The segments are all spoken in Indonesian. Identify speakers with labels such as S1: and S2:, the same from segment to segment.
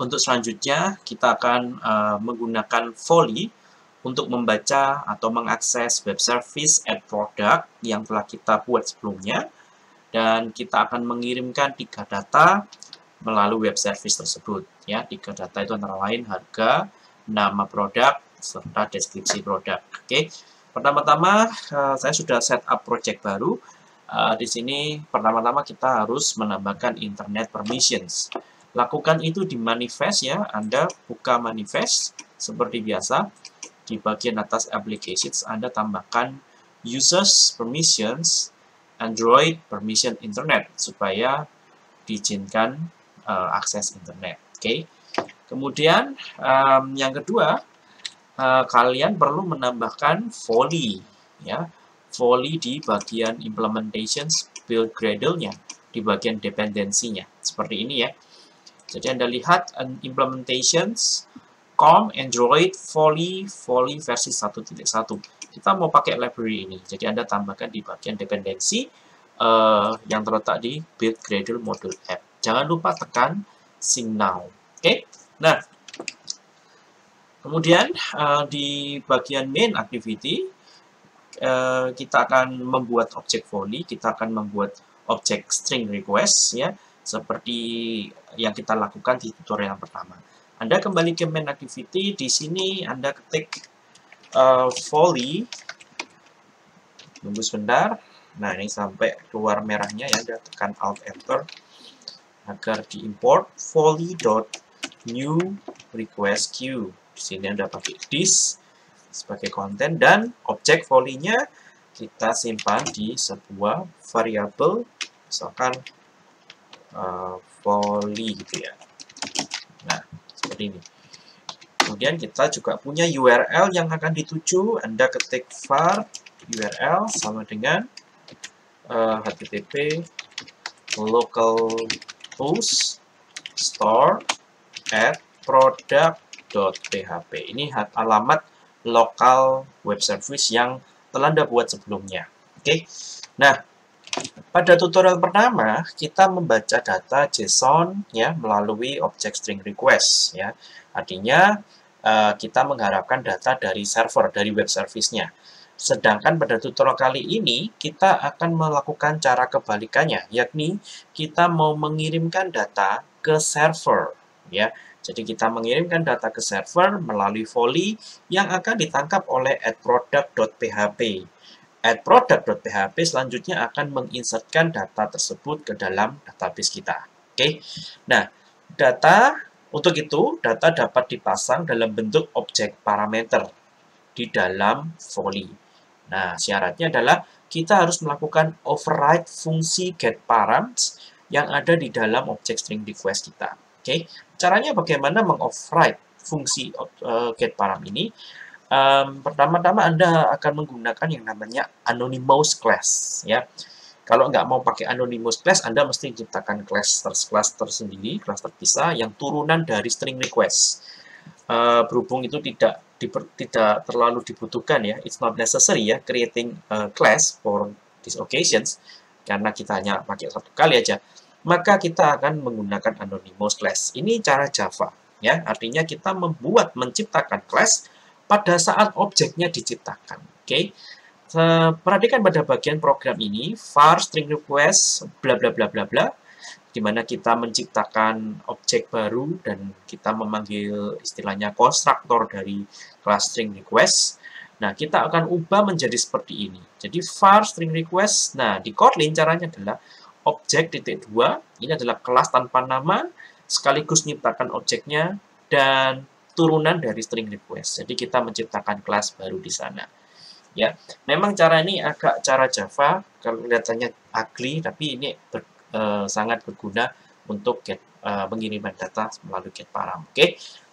S1: untuk selanjutnya kita akan uh, menggunakan Volley untuk membaca atau mengakses web service add product yang telah kita buat sebelumnya. Dan kita akan mengirimkan tiga data melalui web service tersebut ya. Tiga data itu antara lain harga nama produk serta deskripsi produk oke. Pertama-tama uh, saya sudah set up project baru. Uh, di sini pertama-tama kita harus menambahkan internet permissions lakukan itu di manifest ya Anda buka manifest seperti biasa di bagian atas applications Anda tambahkan users permissions Android permission internet supaya diizinkan uh, akses internet. Oke. Okay. Kemudian um, yang kedua uh, kalian perlu menambahkan volley ya. Volley di bagian implementations build Gradle-nya di bagian dependensinya. Seperti ini ya. Jadi Anda lihat implementations com Android Volley Volley versi 1.1 kita mau pakai library ini. Jadi Anda tambahkan di bagian dependensi uh, yang terletak di build Gradle module app. Jangan lupa tekan sing now. Oke. Okay? Nah, kemudian uh, di bagian main activity uh, kita akan membuat objek volley, kita akan membuat objek string request ya, seperti yang kita lakukan di tutorial yang pertama. Anda kembali ke main activity, di sini Anda ketik uh, volley. Tunggu sebentar. Nah ini sampai keluar merahnya ya. Anda tekan alt enter agar diimport volley.new request queue. Di sini Anda pakai this sebagai konten dan objek volley-nya kita simpan di sebuah variabel misalkan uh, volley gitu ya nah seperti ini Kemudian kita juga punya URL yang akan dituju. Anda ketik var URL sama dengan uh, http localhost store at product.php. Ini alamat lokal web service yang telah Anda buat sebelumnya. Oke. Okay? Nah, pada tutorial pertama kita membaca data JSON ya melalui object string request ya. Artinya uh, kita mengharapkan data dari server, dari web service-nya. Sedangkan pada tutorial kali ini, kita akan melakukan cara kebalikannya, yakni kita mau mengirimkan data ke server. ya. Jadi kita mengirimkan data ke server melalui volley yang akan ditangkap oleh addProduct.php. addProduct.php selanjutnya akan menginsertkan data tersebut ke dalam database kita. Oke, nah data untuk itu, data dapat dipasang dalam bentuk objek parameter di dalam volley. Nah, syaratnya adalah kita harus melakukan override fungsi getParams yang ada di dalam objek string request kita. Oke, okay? caranya bagaimana mengoverride fungsi uh, getParam ini? Um, Pertama-tama Anda akan menggunakan yang namanya anonymous class, ya. Kalau nggak mau pakai anonymous class, Anda mesti ciptakan class, class tersendiri, class terpisah yang turunan dari string request. Uh, berhubung itu tidak diper, tidak terlalu dibutuhkan ya, it's not necessary ya creating a class for these occasions karena kita hanya pakai satu kali aja. Maka kita akan menggunakan anonymous class. Ini cara Java ya, artinya kita membuat menciptakan class pada saat objeknya diciptakan. Oke. Okay? perhatikan pada bagian program ini, var string request, bla bla bla bla bla, di mana kita menciptakan objek baru dan kita memanggil istilahnya konstruktor dari kelas string request. Nah, kita akan ubah menjadi seperti ini. Jadi var string request, nah di Kotlin caranya adalah objek titik dua, ini adalah kelas tanpa nama, sekaligus menciptakan objeknya, dan turunan dari string request. Jadi kita menciptakan kelas baru di sana. Ya memang cara ini agak cara Java kalau kelihatannya ugly tapi ini ber, uh, sangat berguna untuk get uh, pengiriman data melalui get param oke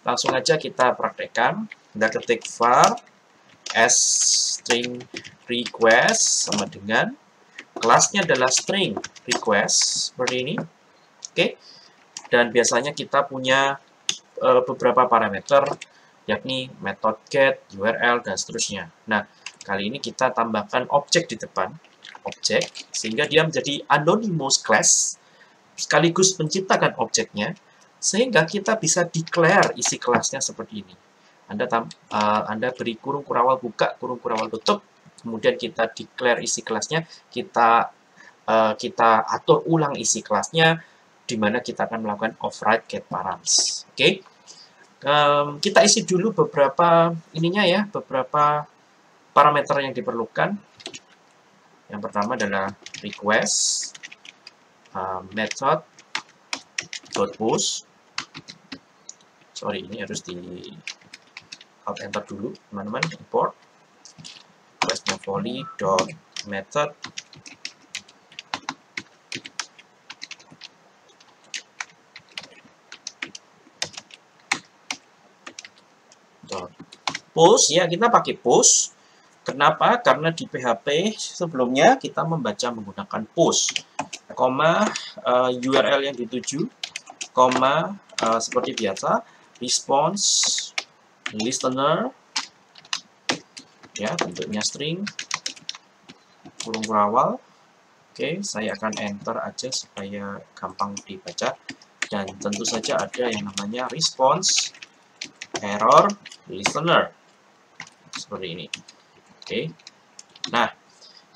S1: langsung aja kita praktekkan. Kita ketik var s string request sama dengan kelasnya adalah string request seperti ini. Oke dan biasanya kita punya uh, beberapa parameter yakni method get, URL, dan seterusnya. Nah, Kali ini kita tambahkan objek di depan, objek, sehingga dia menjadi anonymous class, sekaligus menciptakan objeknya, Sehingga kita bisa declare isi kelasnya seperti ini. Anda, tam, uh, Anda beri kurung kurawal buka, kurung kurawal tutup, kemudian kita declare isi kelasnya, kita uh, kita atur ulang isi kelasnya, di mana kita akan melakukan override get params. Oke, okay? Um, kita isi dulu beberapa ininya ya, beberapa parameter yang diperlukan. Yang pertama adalah request uh, method post. Sorry, ini harus di alt enter dulu, teman-teman. Import request dot method push ya kita pakai push. Kenapa? Karena di PHP sebelumnya kita membaca menggunakan push. Koma uh, eh, URL yang dituju. Koma uh, seperti biasa response listener ya bentuknya string kurung kurawal oke saya akan enter aja supaya gampang dibaca. Dan tentu saja ada yang namanya response error listener seperti ini. Oke. Nah,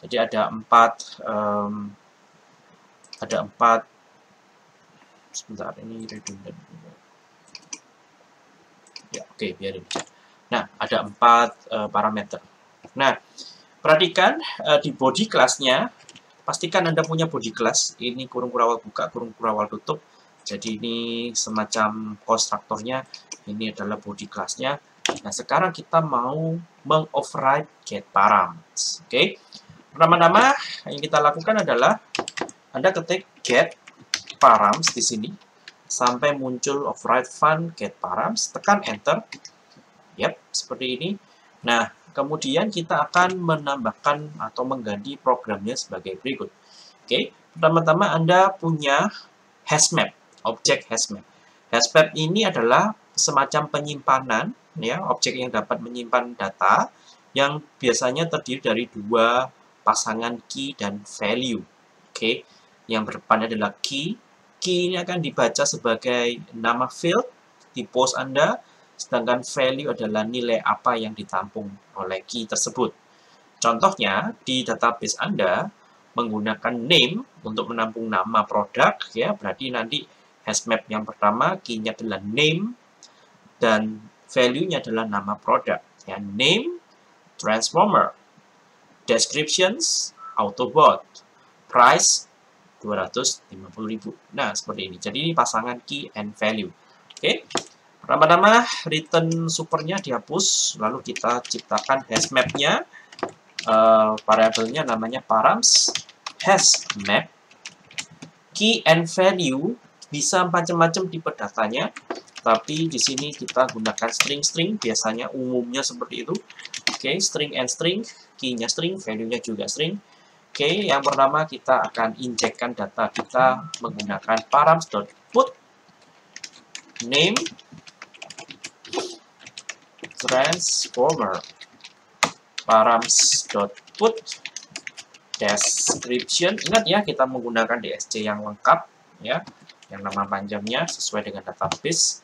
S1: jadi ada empat um, ada empat sebentar ini redundant. Ya, oke, okay, biarin Nah, ada empat uh, parameter. Nah, perhatikan uh, di body class-nya pastikan Anda punya body class. Ini kurung kurawal buka, kurung kurawal tutup. Jadi ini semacam konstruktornya. Ini adalah body class-nya. Nah, sekarang kita mau mengoverride get params. Oke. Okay? Pertama-tama yang kita lakukan adalah Anda ketik get params di sini sampai muncul override fun get params, tekan enter. Yap, seperti ini. Nah, kemudian kita akan menambahkan atau mengganti programnya sebagai berikut. Oke, okay? pertama-tama Anda punya hashmap, objek hashmap. Hashmap ini adalah semacam penyimpanan ya objek yang dapat menyimpan data yang biasanya terdiri dari dua pasangan key dan value. Oke, okay. yang berdepannya adalah key. Key ini akan dibaca sebagai nama field di post Anda, sedangkan value adalah nilai apa yang ditampung oleh key tersebut. Contohnya, di database Anda menggunakan name untuk menampung nama produk, ya berarti nanti hashmap yang pertama key-nya adalah name dan value-nya adalah nama produk. Ya, name, transformer, descriptions, autobot, price, 250.000. Nah, seperti ini. Jadi ini pasangan key and value. Oke. Pertama-tama return supernya dihapus, lalu kita ciptakan hash map-nya. Uh, variabelnya namanya params hash map. Key and value bisa macam-macam tipe datanya tapi di sini kita gunakan string-string, biasanya umumnya seperti itu. Oke, okay, string and string, key-nya string, value-nya juga string. Oke, okay, yang pertama kita akan injekkan data kita menggunakan params.put name transformer params.put description. Ingat ya, kita menggunakan DSC yang lengkap ya, yang nama panjangnya sesuai dengan database.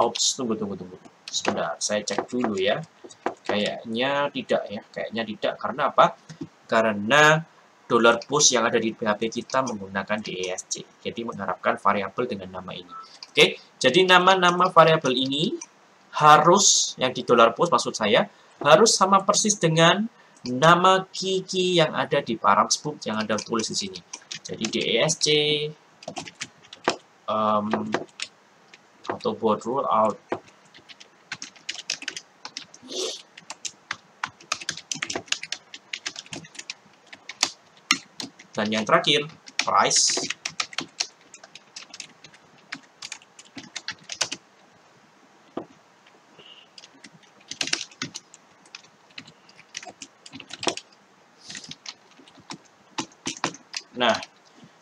S1: Outs, tunggu, tunggu, tunggu. Sebentar, saya cek dulu ya. Kayaknya tidak ya, kayaknya tidak. Karena apa? Karena dollar push yang ada di PHP kita menggunakan DESC. Jadi mengharapkan variabel dengan nama ini. Oke, jadi nama-nama variabel ini harus yang di dollar push maksud saya harus sama persis dengan nama key-key yang ada di params.book yang ada tulis di sini. Jadi DESC um, Autobot rule out. Dan yang terakhir, price. Nah,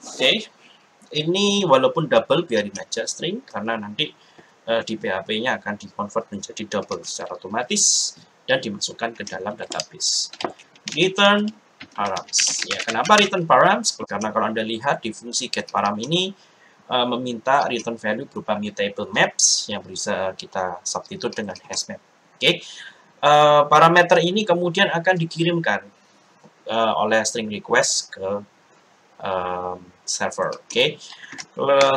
S1: oke. Okay ini walaupun double biarin aja string karena nanti uh, di PHP-nya akan dikonvert menjadi double secara otomatis dan dimasukkan ke dalam database. Return params. Ya, kenapa return params? Karena kalau Anda lihat di fungsi get param ini uh, meminta return value berupa mutable maps yang bisa kita substitute dengan hash map. Oke, okay. uh, parameter ini kemudian akan dikirimkan uh, oleh string request ke um, server. Oke, okay.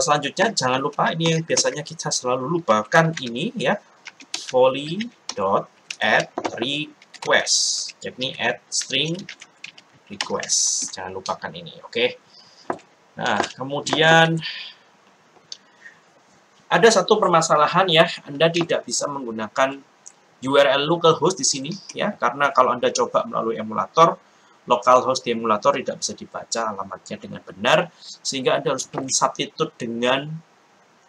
S1: selanjutnya jangan lupa ini biasanya kita selalu lupakan ini ya, volley dot add request, yakni add string request. Jangan lupakan ini, oke? Okay? Nah, kemudian ada satu permasalahan ya, Anda tidak bisa menggunakan URL localhost di sini ya, karena kalau Anda coba melalui emulator, localhost di emulator tidak bisa dibaca alamatnya dengan benar, sehingga Anda harus mensubstitute dengan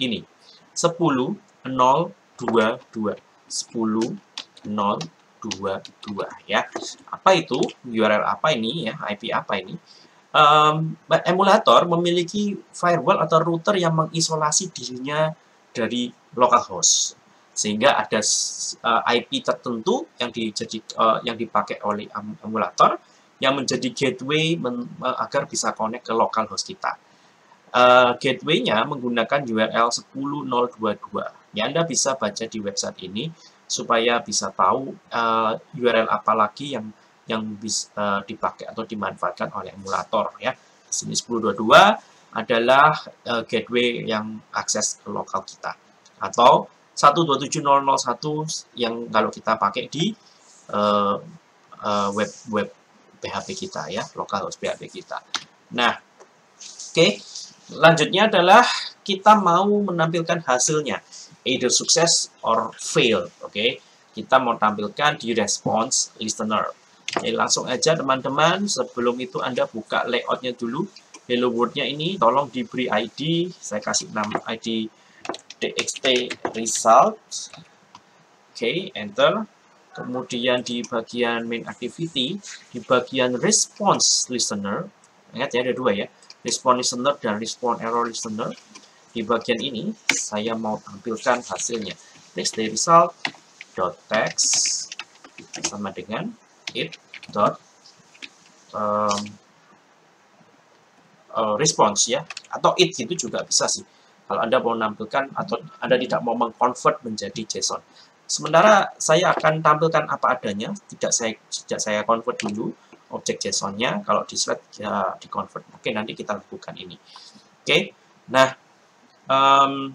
S1: ini. 10 0 2 2 10 0 22 ya. Apa itu? URL apa ini ya? IP apa ini? Um, emulator memiliki firewall atau router yang mengisolasi dirinya dari localhost sehingga ada uh, eh, IP tertentu yang dijadi uh, yang dipakai oleh emulator yang menjadi gateway men, agar bisa connect ke localhost kita. Uh, gateway-nya menggunakan URL 10022. Ya, Anda bisa baca di website ini supaya bisa tahu uh, eh, URL apa lagi yang yang bisa uh, dipakai atau dimanfaatkan oleh emulator ya. Di sini 1022 adalah uh, gateway yang akses ke lokal kita atau 127.001 yang kalau kita pakai di uh, uh, web web PHP kita ya, lokal host PHP kita. Nah, oke. Okay. Lanjutnya adalah kita mau menampilkan hasilnya either sukses or fail. Oke, okay? kita mau tampilkan di response listener. Oke, langsung aja teman-teman. Sebelum itu Anda buka layoutnya dulu. Hello World-nya ini tolong diberi ID. Saya kasih nama ID txt result. Oke, okay, enter. Kemudian di bagian main activity, di bagian response listener, ingat ya ada dua ya, response listener dan response error listener. Di bagian ini saya mau tampilkan hasilnya. Next day result dot text sama dengan it dot um, uh, response ya. Atau it itu juga bisa sih. Kalau anda mau menampilkan atau anda tidak mau mengconvert menjadi JSON sementara saya akan tampilkan apa adanya. Tidak saya tidak saya convert dulu objek JSON-nya. Kalau di slide ya di convert. Oke nanti kita lakukan ini. Oke. Nah um,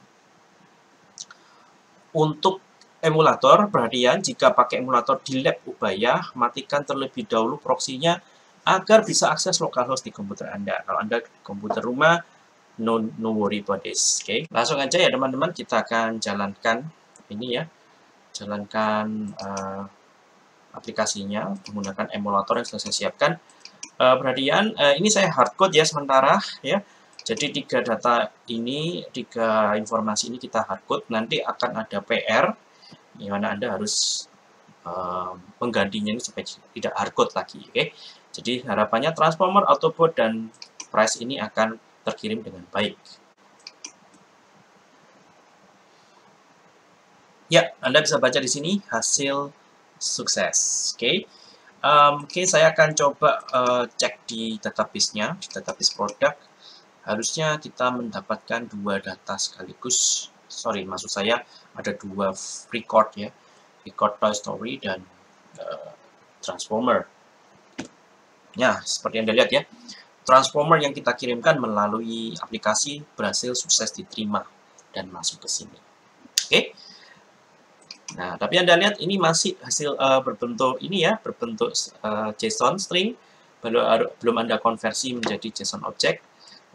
S1: untuk emulator, perhatian jika pakai emulator di lab Ubaya, matikan terlebih dahulu proksinya agar bisa akses localhost di komputer Anda. Kalau Anda komputer rumah, no, no worry about this. Oke, langsung aja ya teman-teman, kita akan jalankan ini ya, jalankan uh, aplikasinya menggunakan emulator yang sudah saya siapkan. Uh, perhatian, uh, ini saya hardcode ya sementara ya. Jadi tiga data ini, tiga informasi ini kita hardcode, nanti akan ada PR, di mana Anda harus uh, menggantinya ini supaya tidak hardcode lagi. Oke, okay? Jadi harapannya transformer, autobot, dan price ini akan terkirim dengan baik. Ya, Anda bisa baca di sini hasil sukses. Oke, okay? um, okay, saya akan coba uh, cek di database-nya, database produk harusnya kita mendapatkan dua data sekaligus sorry maksud saya ada dua record ya record Toy Story dan uh, Transformer ya seperti yang Anda lihat ya Transformer yang kita kirimkan melalui aplikasi berhasil sukses diterima dan masuk ke sini oke okay? Nah tapi Anda lihat ini masih hasil uh, berbentuk ini ya berbentuk uh, JSON string. Belum belum Anda konversi menjadi JSON object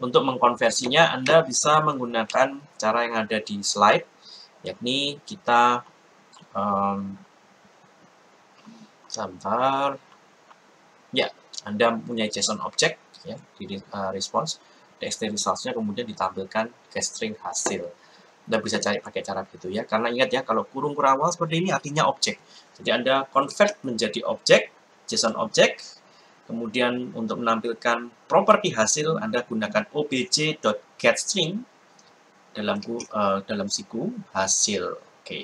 S1: untuk mengkonversinya, Anda bisa menggunakan cara yang ada di slide, yakni kita um, sebentar, ya, Anda punya JSON object ya di uh, response, results-nya kemudian ditampilkan ke string hasil. Anda bisa cari pakai cara gitu ya, karena ingat ya, kalau kurung kurawal seperti ini artinya objek. Jadi Anda convert menjadi objek, JSON object, Kemudian untuk menampilkan properti hasil, Anda gunakan obj.getString dalam uh, dalam siku hasil. Oke. Okay.